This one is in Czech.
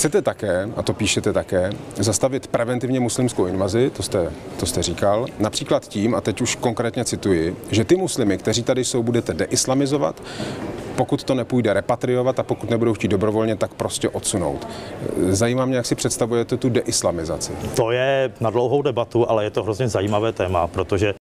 Chcete také, a to píšete také, zastavit preventivně muslimskou invazi, to jste, to jste říkal, například tím, a teď už konkrétně cituji, že ty muslimy, kteří tady jsou, budete deislamizovat, pokud to nepůjde repatriovat a pokud nebudou chtít dobrovolně, tak prostě odsunout. Zajímá mě, jak si představujete tu deislamizaci. To je na dlouhou debatu, ale je to hrozně zajímavé téma, protože